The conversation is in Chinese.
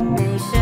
你是